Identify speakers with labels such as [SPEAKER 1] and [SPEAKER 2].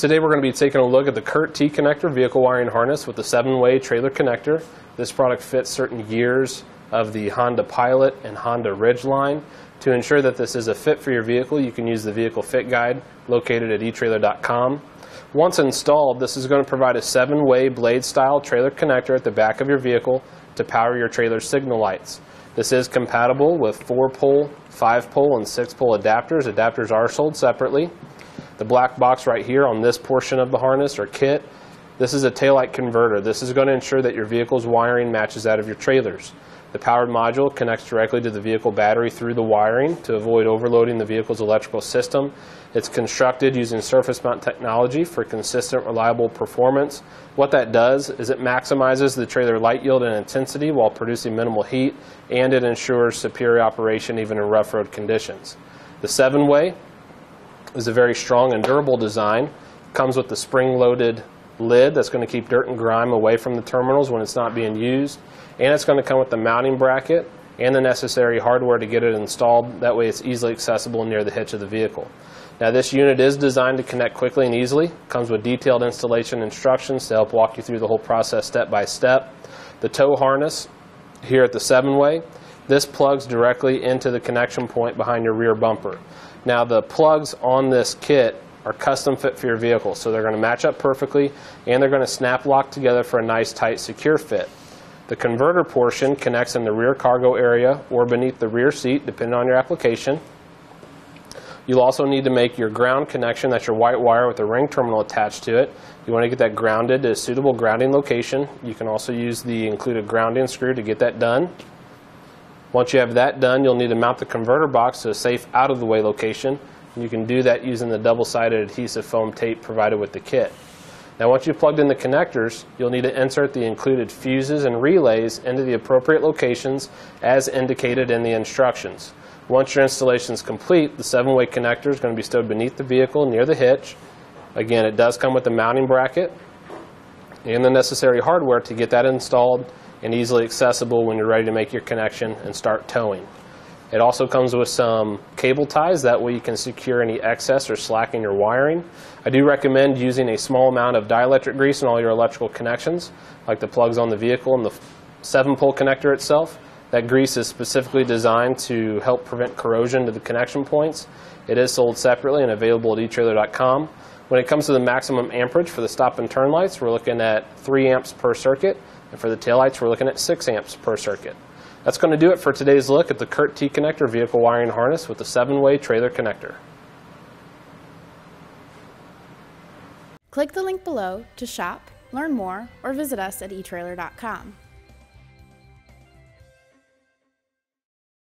[SPEAKER 1] Today we're going to be taking a look at the CURT T-connector vehicle wiring harness with the seven-way trailer connector. This product fits certain years of the Honda Pilot and Honda Ridgeline. To ensure that this is a fit for your vehicle, you can use the vehicle fit guide located at etrailer.com. Once installed, this is going to provide a seven-way blade-style trailer connector at the back of your vehicle to power your trailer signal lights. This is compatible with 4-pole, 5-pole, and 6-pole adapters. Adapters are sold separately. The black box right here on this portion of the harness or kit, this is a taillight converter. This is going to ensure that your vehicle's wiring matches that of your trailers. The powered module connects directly to the vehicle battery through the wiring to avoid overloading the vehicle's electrical system. It's constructed using surface mount technology for consistent, reliable performance. What that does is it maximizes the trailer light yield and intensity while producing minimal heat, and it ensures superior operation even in rough road conditions. The seven-way is a very strong and durable design. Comes with the spring-loaded lid that's going to keep dirt and grime away from the terminals when it's not being used. And it's going to come with the mounting bracket and the necessary hardware to get it installed. That way it's easily accessible near the hitch of the vehicle. Now this unit is designed to connect quickly and easily. Comes with detailed installation instructions to help walk you through the whole process step by step. The tow harness here at the 7-way, this plugs directly into the connection point behind your rear bumper. Now the plugs on this kit are custom fit for your vehicle, so they're going to match up perfectly and they're going to snap lock together for a nice tight secure fit. The converter portion connects in the rear cargo area or beneath the rear seat depending on your application. You'll also need to make your ground connection, that's your white wire with a ring terminal attached to it. You want to get that grounded to a suitable grounding location. You can also use the included grounding screw to get that done. Once you have that done, you'll need to mount the converter box to a safe out-of-the-way location. You can do that using the double-sided adhesive foam tape provided with the kit. Now once you've plugged in the connectors, you'll need to insert the included fuses and relays into the appropriate locations as indicated in the instructions. Once your installation is complete, the seven-way connector is going to be stowed beneath the vehicle near the hitch. Again, it does come with the mounting bracket and the necessary hardware to get that installed and easily accessible when you're ready to make your connection and start towing. It also comes with some cable ties, that way you can secure any excess or slack in your wiring. I do recommend using a small amount of dielectric grease in all your electrical connections, like the plugs on the vehicle and the 7-pole connector itself. That grease is specifically designed to help prevent corrosion to the connection points. It is sold separately and available at etrailer.com. When it comes to the maximum amperage for the stop and turn lights, we're looking at 3 amps per circuit, and for the taillights, we're looking at 6 amps per circuit. That's going to do it for today's look at the CURT T-connector vehicle wiring harness with the 7-way trailer connector.
[SPEAKER 2] Click the link below to shop, learn more, or visit us at etrailer.com.